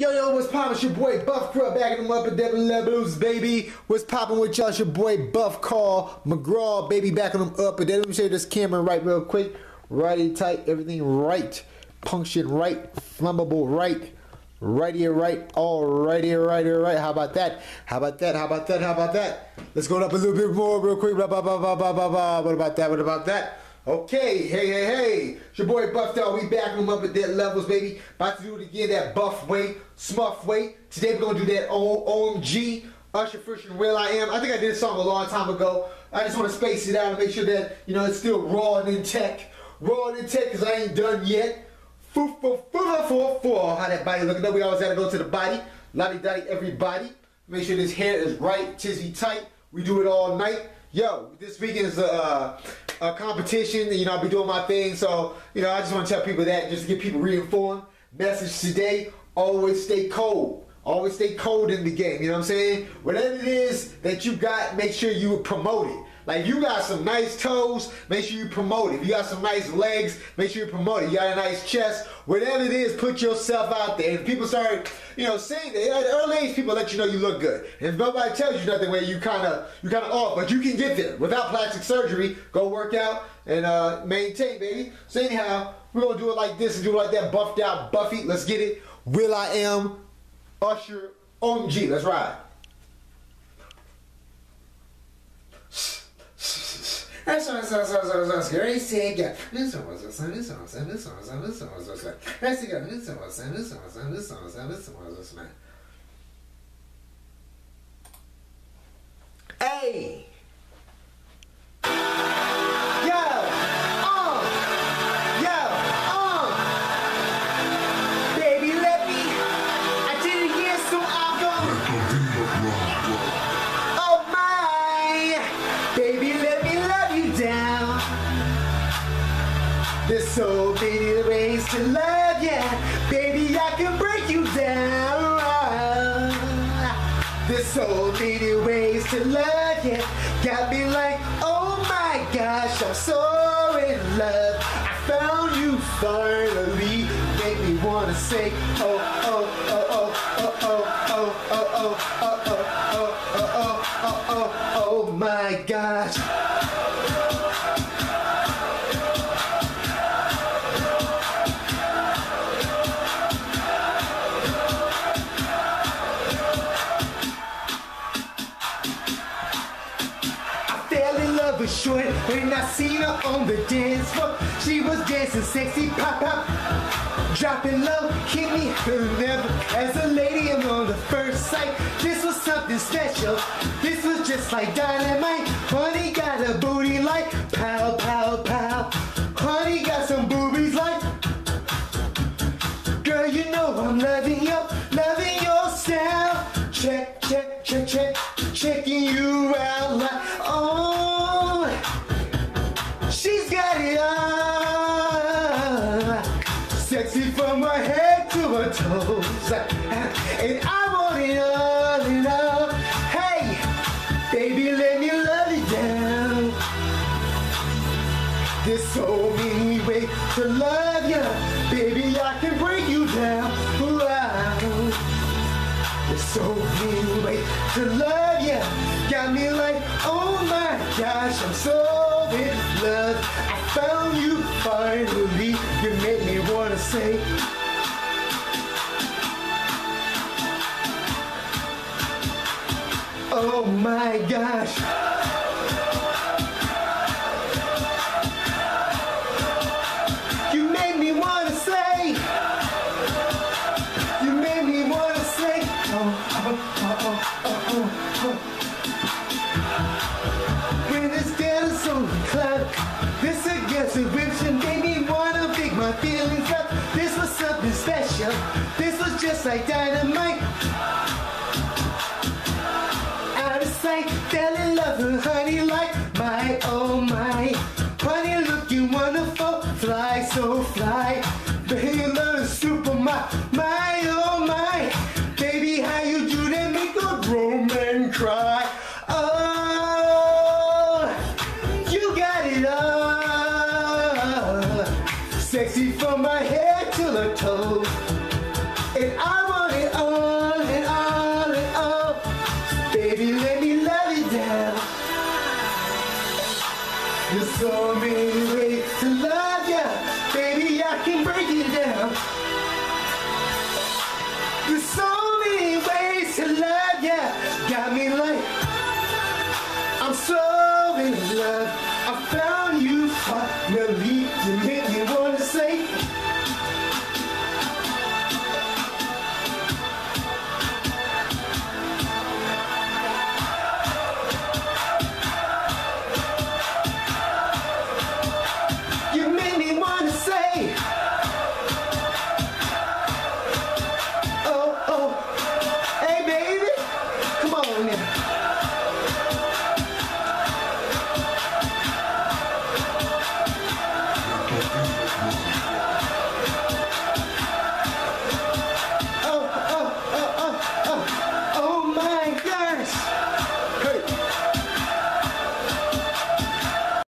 Yo, yo, what's poppin'? It's your boy Buff Crub back in them up at Devin Levels, baby. What's poppin' with y'all? It's your boy Buff Call McGraw, baby, back on them up. And then let me show you this camera right real quick. Righty tight, everything right. Punction right, flammable right. Righty right, all righty right, here, right. How about that? How about that? How about that? How about that? Let's go up a little bit more real quick. Blah, blah, blah, blah, blah, blah, blah. What about that? What about that? Okay, hey, hey, hey. It's your boy Buff Dog. We back on up at that levels, baby. About to do it again, that buff way, smuff way. Today we're gonna do that O- OMG, Usher Fresh and Real I Am. I think I did a song a long time ago. I just want to space it out and make sure that, you know, it's still raw and in tech. Raw and in tech because I ain't done yet. Foo, foo, foo, foo, foo. How that body looking up. We always gotta go to the body. Lottie dotty everybody. Make sure this hair is right, tizzy tight. We do it all night. Yo, this weekend is a, a competition. You know, I'll be doing my thing. So, you know, I just want to tell people that just to get people reinformed. Message today, always stay cold. Always stay cold in the game. You know what I'm saying? Whatever it is that you got, make sure you promote it. Like you got some nice toes, make sure you promote it. If you got some nice legs, make sure you promote it. You got a nice chest, whatever it is, put yourself out there. And people start, you know, saying that at early age, people let you know you look good. And if nobody tells you nothing, where you kind of you kind of off, but you can get there without plastic surgery. Go work out and uh, maintain, baby. So anyhow, we're gonna do it like this and do it like that, buffed out, Buffy. Let's get it. will.i.am Usher OMG. Let's ride. Hey! To love ya. Baby, I can break you down. There's so many ways to love ya. Got me like, oh my gosh, I'm so in love. I found you finally. Make me wanna say, oh, oh, Short when I seen her on the dance floor. She was dancing sexy, pop pop, dropping low, hit me never as a lady and on the first sight. This was something special. This was just like dynamite. Honey got a booty like pow pow pow. Honey got some boobies Sexy from my head to my toes. And I want it all and all. Hey, baby, let me love you down. There's so many ways to love you, baby. I can break you down. Wow. There's so many ways to love you. Got me like, oh my gosh, I'm so in love. I found you finally. You made me wanna say. Oh my gosh. And made me wanna pick my feelings up. This was something special. This was just like dynamite. Out of sight, fell in love with honey like my oh my. Honey looking wonderful, fly so fly. Baby, love super my my oh my. Baby, how you do that make a grown man cry. And I